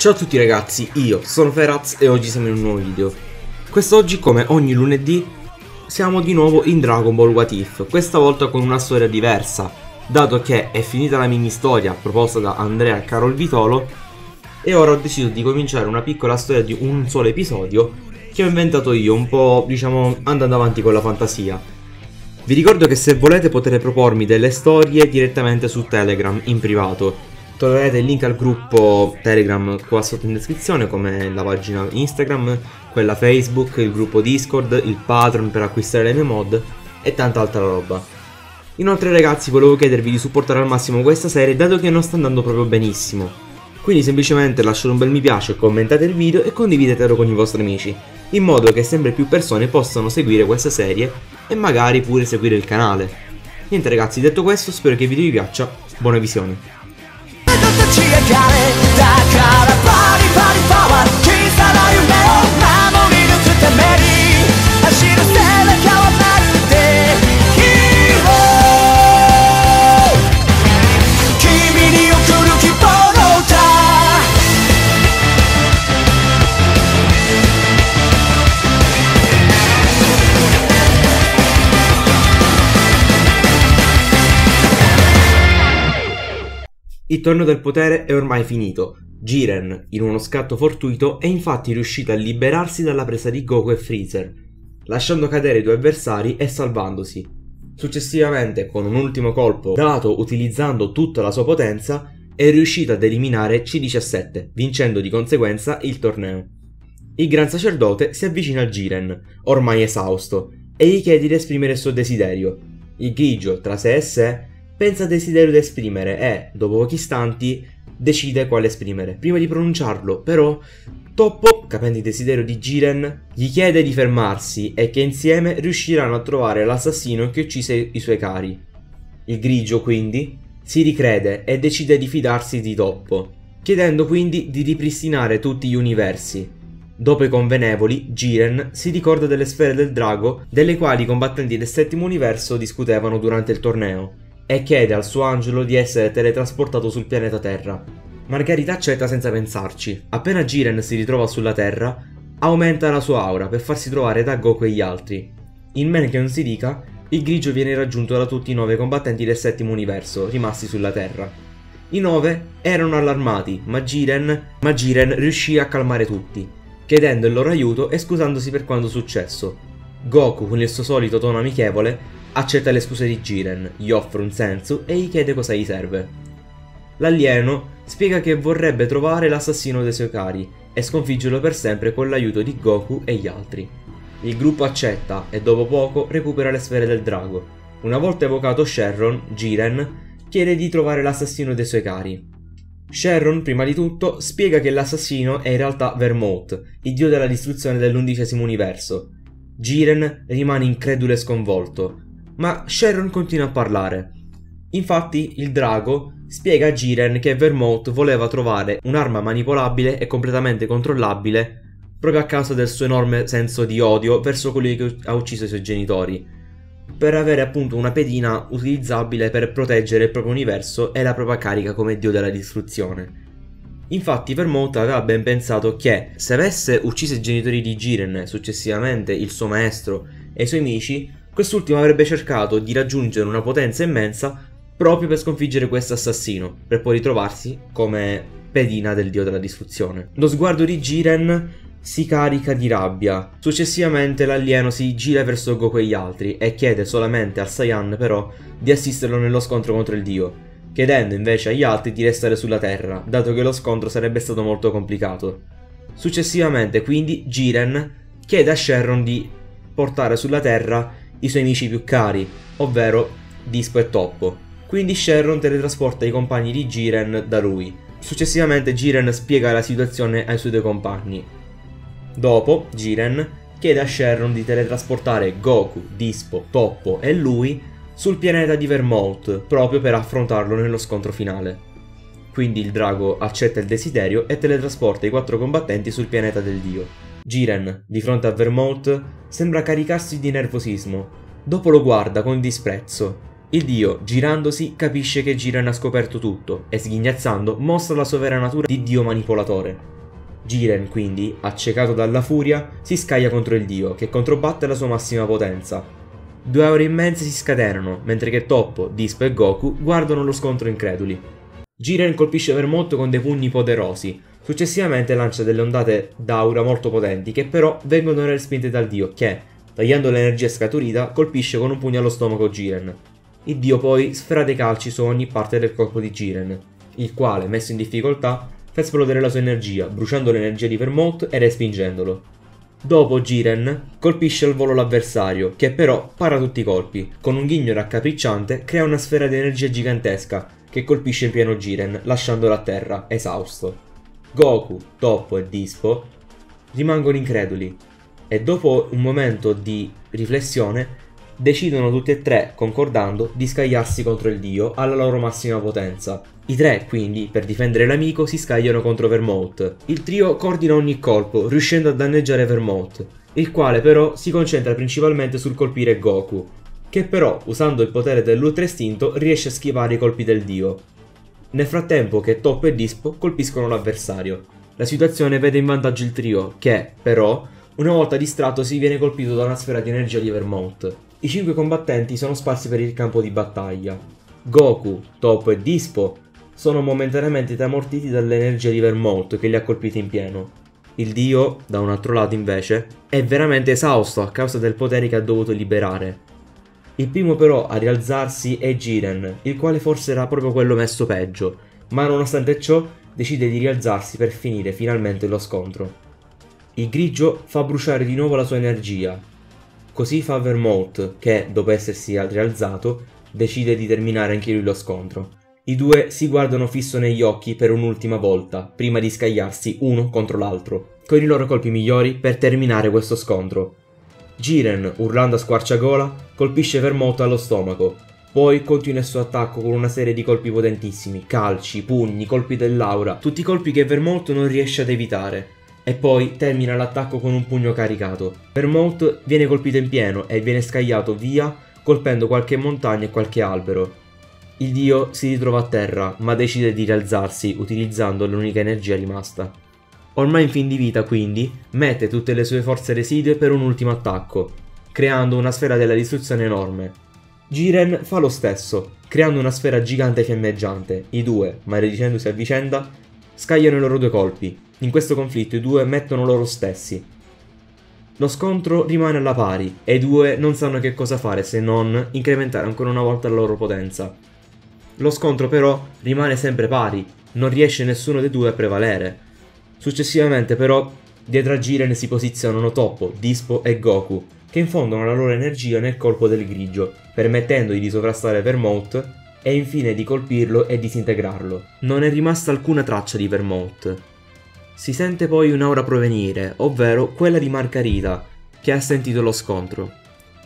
Ciao a tutti ragazzi, io sono Feraz e oggi siamo in un nuovo video. Quest'oggi, come ogni lunedì, siamo di nuovo in Dragon Ball What If, questa volta con una storia diversa, dato che è finita la mini storia proposta da Andrea Carol Vitolo e ora ho deciso di cominciare una piccola storia di un solo episodio che ho inventato io, un po' diciamo andando avanti con la fantasia. Vi ricordo che se volete potete propormi delle storie direttamente su Telegram in privato Troverete il link al gruppo Telegram qua sotto in descrizione come la pagina Instagram, quella Facebook, il gruppo Discord, il Patreon per acquistare le mie mod e tanta altra roba. Inoltre ragazzi volevo chiedervi di supportare al massimo questa serie dato che non sta andando proprio benissimo. Quindi semplicemente lasciate un bel mi piace, commentate il video e condividetelo con i vostri amici, in modo che sempre più persone possano seguire questa serie e magari pure seguire il canale. Niente ragazzi, detto questo spero che il video vi piaccia, buona visione. ち上がれ。だから Il torneo del potere è ormai finito. Jiren, in uno scatto fortuito, è infatti riuscito a liberarsi dalla presa di Goku e Freezer, lasciando cadere i due avversari e salvandosi. Successivamente, con un ultimo colpo dato utilizzando tutta la sua potenza, è riuscito ad eliminare C17, vincendo di conseguenza il torneo. Il gran sacerdote si avvicina a Jiren, ormai esausto, e gli chiede di esprimere il suo desiderio. Il grigio, tra sé e sé, pensa desiderio da esprimere e, dopo pochi istanti, decide quale esprimere. Prima di pronunciarlo, però, Toppo, capendo il desiderio di Jiren, gli chiede di fermarsi e che insieme riusciranno a trovare l'assassino che uccise i suoi cari. Il grigio, quindi, si ricrede e decide di fidarsi di Toppo, chiedendo quindi di ripristinare tutti gli universi. Dopo i convenevoli, Jiren si ricorda delle sfere del drago delle quali i combattenti del settimo universo discutevano durante il torneo e chiede al suo angelo di essere teletrasportato sul pianeta Terra. Margherita accetta senza pensarci. Appena Jiren si ritrova sulla Terra, aumenta la sua aura per farsi trovare da Goku e gli altri. In men che non si dica, il grigio viene raggiunto da tutti i nove combattenti del settimo universo rimasti sulla Terra. I nove erano allarmati, ma Jiren, ma Jiren riuscì a calmare tutti, chiedendo il loro aiuto e scusandosi per quanto successo. Goku, con il suo solito tono amichevole, accetta le scuse di Jiren, gli offre un senso e gli chiede cosa gli serve. L'alieno spiega che vorrebbe trovare l'assassino dei suoi cari e sconfiggerlo per sempre con l'aiuto di Goku e gli altri. Il gruppo accetta e dopo poco recupera le sfere del drago. Una volta evocato Sherron, Jiren chiede di trovare l'assassino dei suoi cari. Sherron, prima di tutto, spiega che l'assassino è in realtà Vermouth, il dio della distruzione dell'undicesimo universo. Jiren rimane incredulo e sconvolto, ma Sharon continua a parlare. Infatti il drago spiega a Jiren che Vermouth voleva trovare un'arma manipolabile e completamente controllabile proprio a causa del suo enorme senso di odio verso colui che ha ucciso i suoi genitori, per avere appunto una pedina utilizzabile per proteggere il proprio universo e la propria carica come dio della distruzione. Infatti Vermouth aveva ben pensato che se avesse ucciso i genitori di Jiren, successivamente il suo maestro e i suoi amici, quest'ultimo avrebbe cercato di raggiungere una potenza immensa proprio per sconfiggere questo assassino, per poi ritrovarsi come pedina del dio della distruzione. Lo sguardo di Jiren si carica di rabbia. Successivamente l'alieno si gira verso Goku e gli altri e chiede solamente al Saiyan però di assisterlo nello scontro contro il dio, chiedendo invece agli altri di restare sulla Terra, dato che lo scontro sarebbe stato molto complicato. Successivamente quindi Jiren chiede a Sherron di portare sulla Terra i suoi amici più cari, ovvero Dispo e Toppo. Quindi Sharon teletrasporta i compagni di Jiren da lui. Successivamente Jiren spiega la situazione ai suoi due compagni. Dopo, Jiren chiede a Sharon di teletrasportare Goku, Dispo, Toppo e lui sul pianeta di Vermouth, proprio per affrontarlo nello scontro finale. Quindi il drago accetta il desiderio e teletrasporta i quattro combattenti sul pianeta del dio. Jiren, di fronte a Vermouth, sembra caricarsi di nervosismo. Dopo lo guarda con disprezzo. Il dio, girandosi, capisce che Jiren ha scoperto tutto e sghignazzando mostra la sua vera natura di dio manipolatore. Jiren, quindi, accecato dalla furia, si scaglia contro il dio, che controbatte la sua massima potenza. Due aure immense si scatenano, mentre che Toppo, Dispo e Goku guardano lo scontro increduli. Jiren colpisce Vermont con dei pugni poderosi, successivamente lancia delle ondate d'aura molto potenti che però vengono respinte dal dio che, tagliando l'energia scaturita, colpisce con un pugno allo stomaco Jiren. Il dio poi sfera dei calci su ogni parte del corpo di Jiren, il quale, messo in difficoltà, fa esplodere la sua energia, bruciando l'energia di Vermont e respingendolo. Dopo Jiren colpisce al volo l'avversario, che però para tutti i colpi. Con un ghigno raccapricciante crea una sfera di energia gigantesca, che colpisce in pieno Jiren, lasciandolo a terra, esausto. Goku, Toppo e Dispo rimangono increduli e dopo un momento di riflessione decidono tutti e tre, concordando, di scagliarsi contro il dio alla loro massima potenza. I tre, quindi, per difendere l'amico, si scagliano contro Vermouth. Il trio coordina ogni colpo, riuscendo a danneggiare Vermouth, il quale però si concentra principalmente sul colpire Goku, che però, usando il potere dell'ultra istinto, riesce a schivare i colpi del dio. Nel frattempo che Top e Dispo colpiscono l'avversario. La situazione vede in vantaggio il trio, che, però, una volta distratto si viene colpito da una sfera di energia di Vermouth. I cinque combattenti sono sparsi per il campo di battaglia. Goku, Toppo e Dispo sono momentaneamente tramortiti dall'energia di Vermouth che li ha colpiti in pieno. Il dio, da un altro lato invece, è veramente esausto a causa del potere che ha dovuto liberare. Il primo però a rialzarsi è Jiren, il quale forse era proprio quello messo peggio, ma nonostante ciò decide di rialzarsi per finire finalmente lo scontro. Il grigio fa bruciare di nuovo la sua energia, Così fa Vermouth, che, dopo essersi rialzato, decide di terminare anche lui lo scontro. I due si guardano fisso negli occhi per un'ultima volta, prima di scagliarsi uno contro l'altro, con i loro colpi migliori per terminare questo scontro. Jiren, urlando a squarciagola, colpisce Vermouth allo stomaco, poi continua il suo attacco con una serie di colpi potentissimi, calci, pugni, colpi dell'aura, tutti colpi che Vermouth non riesce ad evitare, e poi termina l'attacco con un pugno caricato. Vermouth viene colpito in pieno e viene scagliato via colpendo qualche montagna e qualche albero. Il dio si ritrova a terra ma decide di rialzarsi utilizzando l'unica energia rimasta. Ormai in fin di vita quindi mette tutte le sue forze residue per un ultimo attacco, creando una sfera della distruzione enorme. Jiren fa lo stesso, creando una sfera gigante fiammeggiante. I due, maledicendosi a vicenda, scagliano i loro due colpi, in questo conflitto i due mettono loro stessi. Lo scontro rimane alla pari e i due non sanno che cosa fare se non incrementare ancora una volta la loro potenza. Lo scontro però rimane sempre pari, non riesce nessuno dei due a prevalere. Successivamente però dietro a Jiren si posizionano Toppo, Dispo e Goku, che infondono la loro energia nel colpo del grigio, permettendogli di sovrastare Vermouth e infine di colpirlo e disintegrarlo. Non è rimasta alcuna traccia di Vermouth, si sente poi un'aura provenire, ovvero quella di Margarita, che ha sentito lo scontro.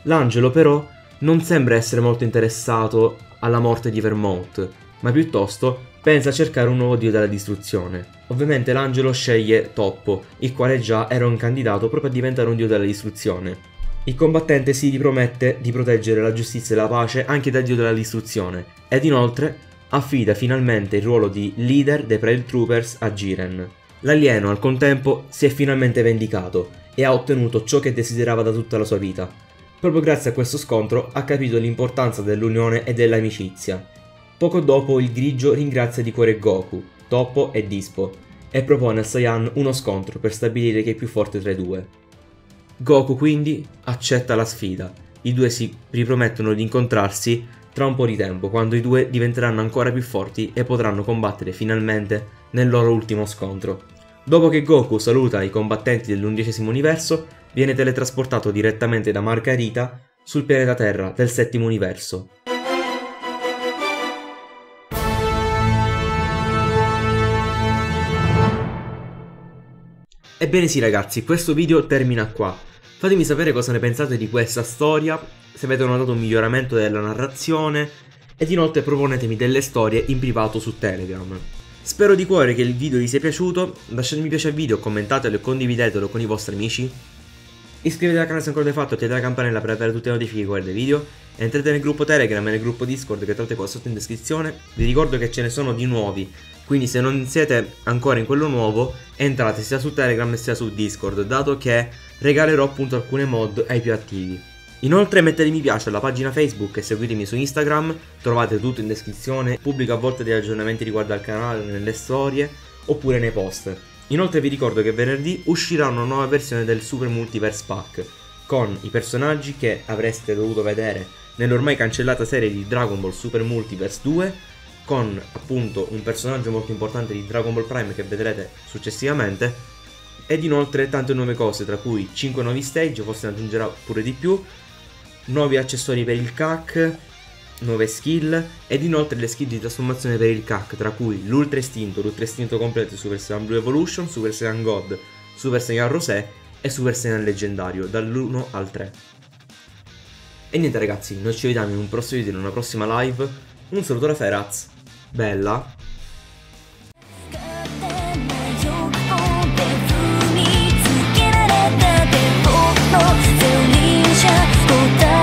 L'angelo però non sembra essere molto interessato alla morte di Vermont, ma piuttosto pensa a cercare un nuovo dio della distruzione. Ovviamente l'angelo sceglie Toppo, il quale già era un candidato proprio a diventare un dio della distruzione. Il combattente si ripromette di proteggere la giustizia e la pace anche dal dio della distruzione, ed inoltre affida finalmente il ruolo di leader dei Pride Troopers a Jiren. L'alieno al contempo si è finalmente vendicato e ha ottenuto ciò che desiderava da tutta la sua vita. Proprio grazie a questo scontro ha capito l'importanza dell'unione e dell'amicizia. Poco dopo il grigio ringrazia di cuore Goku, Toppo e Dispo e propone a Saiyan uno scontro per stabilire chi è più forte tra i due. Goku quindi accetta la sfida. I due si ripromettono di incontrarsi tra un po' di tempo, quando i due diventeranno ancora più forti e potranno combattere finalmente nel loro ultimo scontro. Dopo che Goku saluta i combattenti dell'undicesimo universo, viene teletrasportato direttamente da Margarita sul pianeta Terra del settimo universo. Ebbene sì ragazzi, questo video termina qua. Fatemi sapere cosa ne pensate di questa storia, se avete notato un miglioramento della narrazione ed inoltre proponetemi delle storie in privato su Telegram. Spero di cuore che il video vi sia piaciuto, lasciate mi piace al video, commentatelo e condividetelo con i vostri amici. Iscrivetevi al canale se ancora non l'hai fatto, attivate la campanella per avere tutte le notifiche guarda i video. Entrate nel gruppo Telegram e nel gruppo Discord che trovate qua sotto in descrizione. Vi ricordo che ce ne sono di nuovi, quindi se non siete ancora in quello nuovo, entrate sia su Telegram sia su Discord, dato che regalerò appunto alcune mod ai più attivi. Inoltre mettete mi piace alla pagina Facebook e seguitemi su Instagram, trovate tutto in descrizione, pubblico a volte degli aggiornamenti riguardo al canale, nelle storie oppure nei post. Inoltre vi ricordo che venerdì uscirà una nuova versione del Super Multiverse Pack, con i personaggi che avreste dovuto vedere nell'ormai cancellata serie di Dragon Ball Super Multiverse 2, con appunto un personaggio molto importante di Dragon Ball Prime che vedrete successivamente, ed inoltre tante nuove cose, tra cui 5 nuovi stage, forse ne aggiungerà pure di più, nuovi accessori per il CAC, nuove skill ed inoltre le skill di trasformazione per il CAC, tra cui l'Ultra Istinto, l'Ultra Istinto completo Super Saiyan Blue Evolution, Super Saiyan God, Super Saiyan Rosé e Super Saiyan Leggendario, dall'1 al 3. E niente ragazzi, noi ci vediamo in un prossimo video, in una prossima live. Un saluto da Feraz. Bella. 使